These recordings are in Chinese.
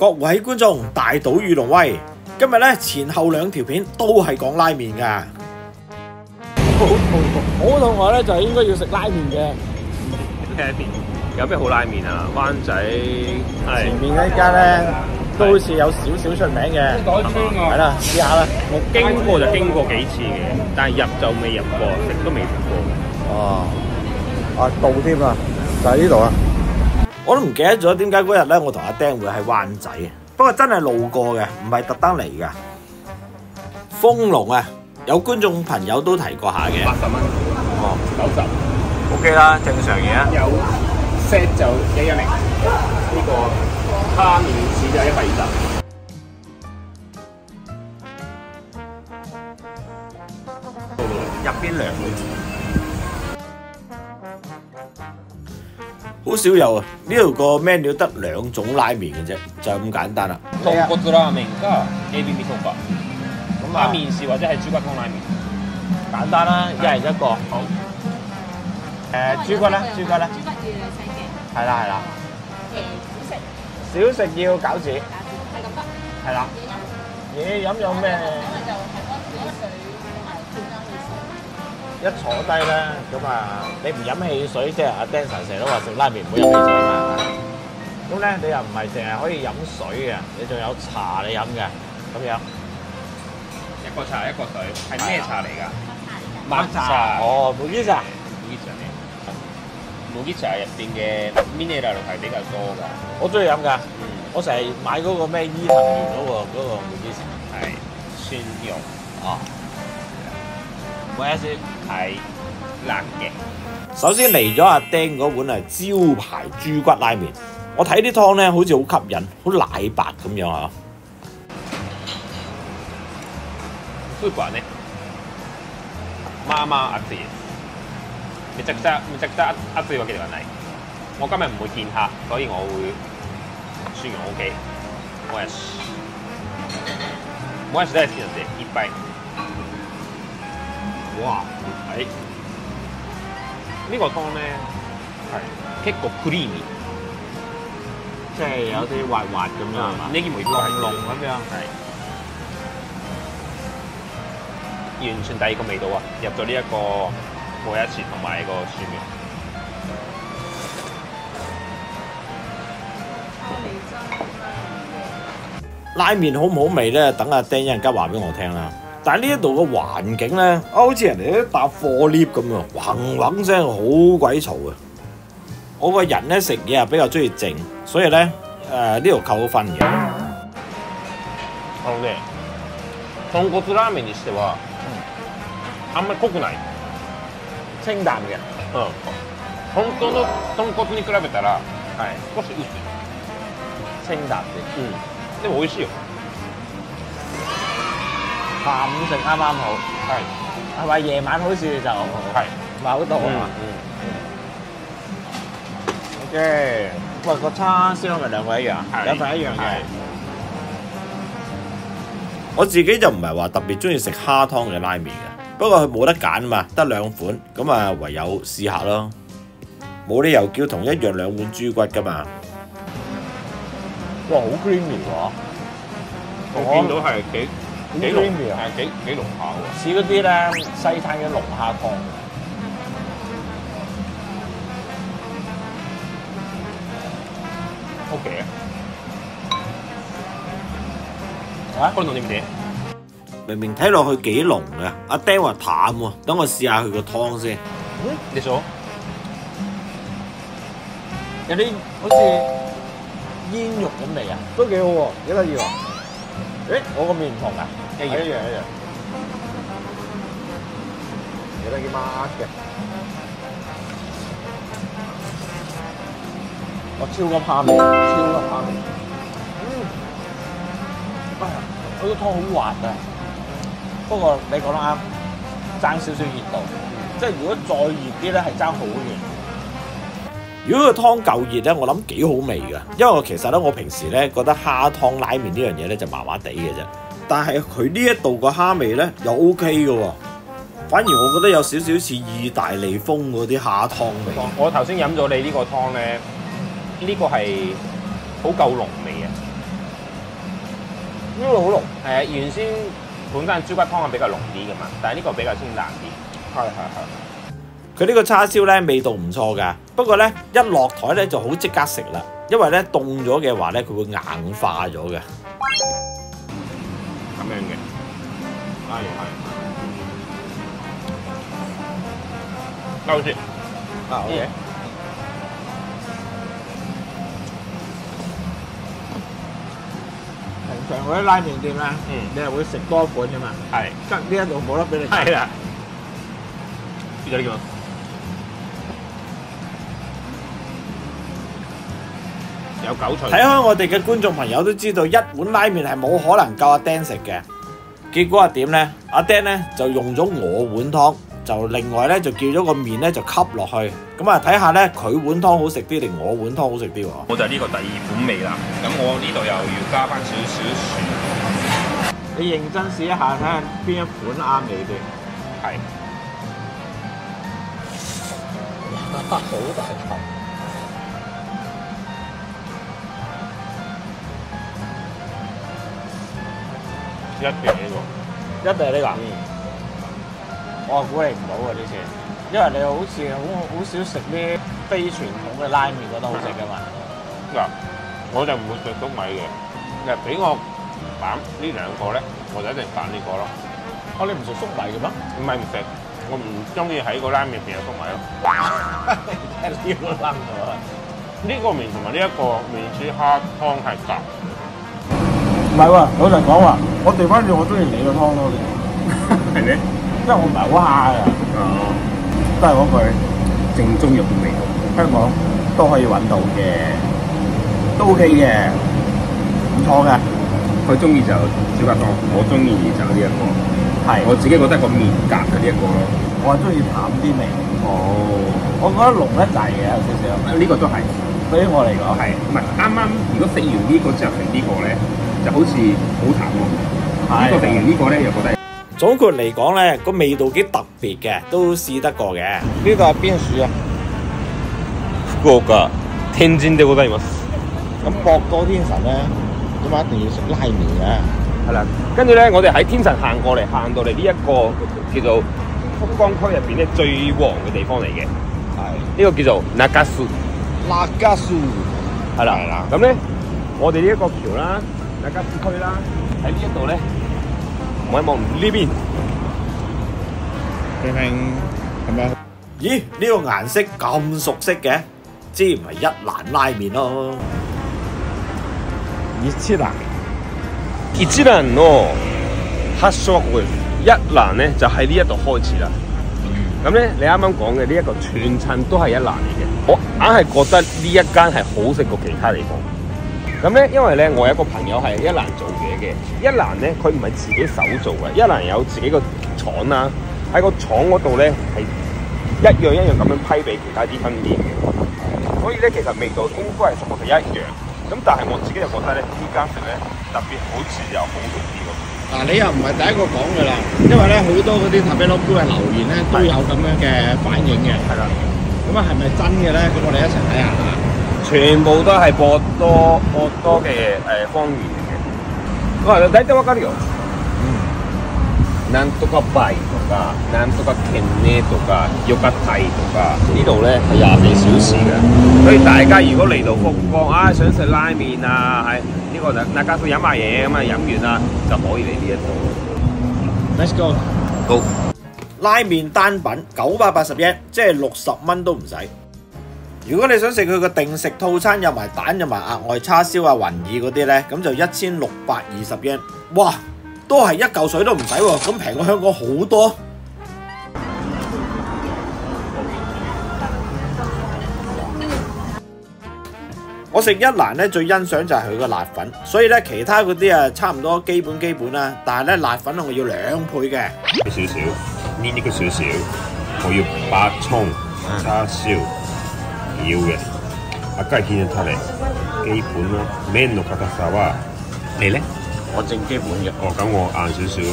各位觀眾，大島與龍威，今日咧前後兩條片都係講拉麵噶。好肚餓，好肚餓咧就應該要食拉麵嘅。睇邊有咩好拉麵啊？灣仔係前面呢間咧都好似有少少出名嘅，係啦，試下啦。我經過就經過幾次嘅，但係入就未入過，食都未食過。哦，啊到添啊，就喺呢度啊。我都唔記得咗點解嗰日咧，我同阿釘會喺灣仔，不過真係路過嘅，唔係特登嚟㗎。豐龍啊，有觀眾朋友都提過下嘅。八十蚊，哦九十，，OK 啦，正常嘢啊。有 set 就一一零，呢個蝦麵豉就一百二十。入邊涼好少有啊！呢度個 menu 得兩種拉麵嘅啫，就係咁簡單啦。豚骨拉麵加 A B B 通骨，咁蝦麵豉或者係豬骨湯拉麵。簡單啦，一人一個。好，誒豬骨咧，豬骨咧，豬骨要兩細嘅，係啦係啦。誒小食小食要餃子，係咁得。係啦。嘢飲嘢飲有咩？一坐低咧，咁啊，你唔飲汽水，即係阿 Dan 成日都話食拉麵唔好飲汽水啊嘛。咁咧，你又唔係淨係可以飲水嘅，你仲有茶你飲嘅，咁樣。一個茶一個水，係咩茶嚟㗎？抹茶茶。哦，冇呢茶。麥茶嚟。麥茶入邊嘅 mineral 係比較多㗎。我中意飲㗎，嗯，我成日買嗰個咩伊藤園嗰個嗰個冇呢茶。係蒜蓉，哦。冇一先。係辣嘅。首先嚟咗阿釘嗰碗係招牌豬骨拉麵，我睇啲湯咧好似好吸引，好奶白咁樣啊！スープはね、まあまあ熱いです。めちゃくちゃめちゃくちゃ熱いわけではない。我今日唔會見客，所以我會蒜蓉 OK。もやし。もやし大好きなんで、いっぱい。 哇！係。呢個湯咧係結構クリーミー。即係有啲滑滑咁樣係嘛？ネギもいっぱい入ってる濃濃咁樣。係完全第二個味道啊！入咗呢一個冇一切同埋個蒜蓉。拉麵好唔好味咧？等阿釘一陣間話俾我聽啦。 但係呢一度個環境咧，啊好似人哋都搭貨 lift 咁啊，嗡嗡聲好鬼嘈啊！我個人咧食嘢啊比較中意靜，所以咧誒呢度扣咗分嘅。あのね、豚骨ラーメンにしては、あんまり濃くない。清淡嘅。うん。本当の豚骨に比べたら、係少し薄い。清淡啲。うん。でも美味しいよ。 下午食啱啱好。はい。係咪夜晚好似就係。唔係好凍啊？OK。喂，個叉燒係咪兩個一樣？係有份一樣嘅。我自己就唔係話特別中意食蝦湯嘅拉麵嘅，不過佢冇得揀啊嘛，得兩款，咁啊唯有試下咯。冇理由叫同一樣兩碗豬骨噶嘛。哇，好 creamy 喎！我見到係幾幾濃， creamy 啊係幾幾濃下喎。似嗰啲咧西餐嘅龍蝦湯。 OK。啊これ飲んでみて。明明睇落去幾濃嘅，阿釘話淡喎，等我試下佢個湯先。でしょ？有啲好似煙肉咁味啊，都幾好喎，幾得意喎。 誒，我個面唔同啊，一樣一樣一樣。有得幾孖嘅。我超級怕味，超級怕味。嗯，哎呀，嗰個湯好滑啊。不過你講得啱，爭少少熱度。即係如果再熱啲咧，係爭好遠。如果個湯夠熱咧，我諗幾好味㗎。因為我其實咧，我平時咧覺得蝦湯拉麵呢樣嘢咧就麻麻地嘅啫。但係佢呢一度個蝦味咧又 O K 嘅喎，反而我覺得有少少似意大利風嗰啲蝦湯味。我頭先飲咗你呢個湯咧，呢、個係好夠濃味啊！呢個好濃，係啊，原先本身豬骨湯係比較濃啲嘅嘛，但係呢個比較清淡啲。係係係。佢呢個叉燒咧味道唔錯㗎，不過咧一落台咧就好即刻食啦，因為咧凍咗嘅話咧佢會硬化咗嘅。咁樣嘅，係係。勾住，啊，OK。平常嗰啲拉麵店咧，嗯你係會食多款㗎嘛？係得呢一度冇得俾你。係啦。呢個呢個有韭菜。睇開我哋嘅觀眾朋友都知道，一碗拉麵係冇可能夠阿 Dan 食嘅。結果係點呢？阿 Dan 咧就用咗我碗湯，就另外咧就叫咗個麵咧就吸落去。咁啊睇下咧佢碗湯好食啲定我碗湯好食啲喎？我就呢個第二款味啦。咁我呢度又要加翻少少蒜。你認真試一下睇下邊一款啱你啲。係。好大頭。一定呢個。一定係呢個。我估你唔到啊呢次，因為你好似好好少食啲非傳統嘅拉麵，覺得好食噶嘛。嗱，我就唔會食粟米嘅。其實俾我揀呢兩個咧，我就一定揀呢個咯。哦，你唔食粟米嘅咩？唔係唔食，我唔中意喺個拉麵入邊有粟米咯。呢個啱咗。呢個麵同埋呢一個麵豉蝦湯係夾。唔係喎，老實講話，我調翻轉我中意你個湯多啲，係咩？因為我唔係好蝦啊。哦，都係嗰句，正宗日本味道，香港都可以揾到嘅，都 OK 嘅，唔錯嘅。佢中意就小白湯，我中意就呢一個。係，我自己覺得個面夾嘅呢一個咯。我係中意淡啲味，哦，我覺得濃得滯嘅有少少。呢個都係，對於我嚟講係唔係啱啱？如果食完呢個之後食呢個咧，就好似好淡喎。呢個食完呢個咧，又覺得總括嚟講咧，個味道幾特別嘅，都試得過嘅。呢度係邊樹啊？福岡天神でございます。咁博多天神咧，咁啊一定要食拉麵嘅。係啦，跟住咧，我哋喺天神行過嚟，行到嚟呢一個叫做福岡區入邊咧最旺嘅地方嚟嘅，係。呢個叫做 Nagasu。辣加酥係啦，係啦咁咧， 我哋呢一個橋啦，Nagasu 區啦，喺呢一度咧，望一望呢邊，明明係咪？咦？呢、個顏色咁熟悉嘅，知唔係一蘭拉麵咯？熱切辣。一蘭の発祥はここです。一蘭咧就喺呢一度開始啦。咁咧，你啱啱講嘅呢一個全層都係一蘭嚟嘅，我硬係覺得呢一間係好食過其他地方。 咁咧，因為咧我有一個朋友係一蘭做嘢嘅，一蘭咧佢唔係自己手做嘅，一蘭有自己個廠啦，喺個廠嗰度咧係一樣一樣咁樣批俾其他啲分店嘅，所以咧其實味道應該係同我哋一樣。咁但係我自己就覺得咧呢間食咧特別好似又好食啲喎。嗱，你又唔係第一個講嘅啦，因為咧好多嗰啲塔比碌都係留言咧都有咁樣嘅反應嘅。係啦。咁啊係咪真嘅咧？咁我哋一齊睇下。全部都係播多播多嘅誒方言嚟嘅。哇！大體わかるよ。なんとかバイとか、なんとかケンネとか、ヨガタイとか，呢度咧係廿四小時嘅。所以大家如果嚟到福岡啊，想食拉麵啊，係呢個就大家去飲下嘢咁啊，飲完啦就可以嚟呢一度。 Let's go。好。拉麵單品九百八十一，即係六十蚊都唔使。 如果你想食佢個定食套餐，有埋蛋，有埋額外叉燒啊、雲耳嗰啲呢，咁就一千六百二十 yen。哇，都係一嚿水都唔使喎，咁平過香港好多。我食一蘭咧最欣賞就係佢個辣粉，所以咧其他嗰啲啊差唔多基本基本啦，但係咧辣粉我要兩倍嘅。少少，呢呢個少少，我要八葱叉燒，要嘅。赤いひねたれ，基本咯。麺の硬さは，你咧？我正基本嘅。哦，咁我硬少少咯。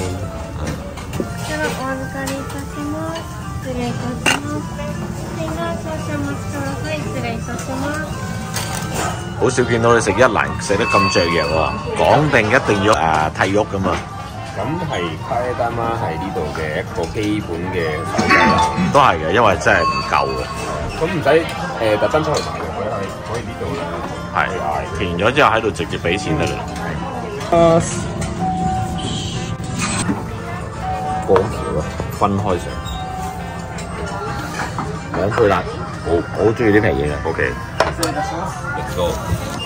ではお預かりいたします。失礼いたします。はい、少々お待ちください。失礼いたします。 好少見到你食一蘭食得咁雀躍喎，講定一定要誒剃肉噶嘛， 咁係卡耶丹媽係呢度嘅一個基本嘅手勢啦。都係嘅，因為真係唔夠嘅。咁唔使誒特登出去買嘅，可以可以呢度啦。係填咗之後喺度直接俾錢得啦。誒，過橋啊，分開上。兩杯辣，好我好中意呢皮嘢嘅。OK。Let's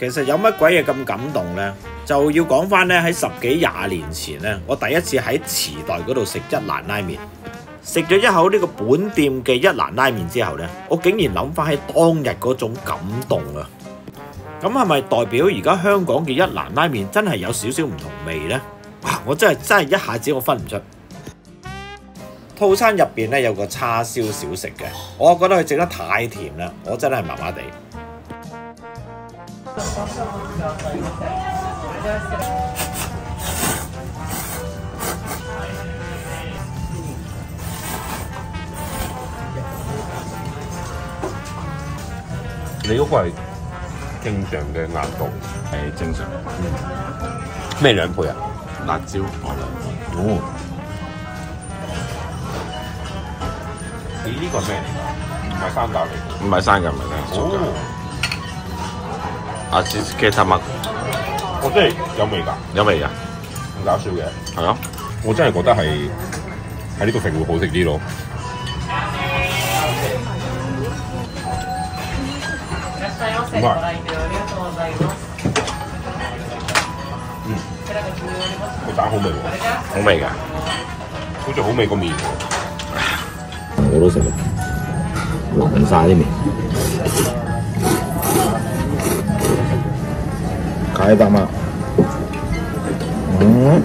其實有乜鬼嘢咁感動呢？就要講翻呢，喺十幾廿年前呢，我第一次喺池袋嗰度食一蘭拉麵，食咗一口呢個本店嘅一蘭拉麵之後呢，我竟然諗翻起當日嗰種感動啊！咁係咪代表而家香港嘅一蘭拉麵真係有少少唔同味呢？哇！我真係真係一下子我分唔出。套餐入边呢，有個叉燒小食嘅，我覺得佢整得太甜啦，我真係麻麻地。你嗰個係正常嘅硬度，係正常。咩兩倍啊？辣椒我兩哦，你呢個係咩嚟㗎？唔係三角嚟㗎。唔係生㗎，唔係生熟㗎。啊，芝士雞塔麥我真係有味㗎，有味㗎，咁搞笑嘅。係咯。我真係覺得係喺呢度食會好食啲咯。唔係，嗯，個蛋好味喎，好味㗎。好似好味個面喎。我都食啦，淋晒啲麵。解得嘛？嗯。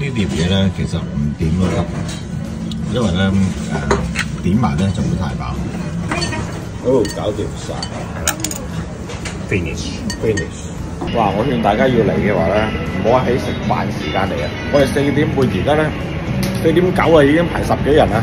呢碟嘢咧，其實唔點都得，因為咧誒點埋咧就唔會太飽。哦，搞掂晒。finish。finish。哇！我勸大家要嚟嘅話咧，唔好喺食飯時間嚟啊！我哋四點半而家咧四點九啊，已經排十幾人啦。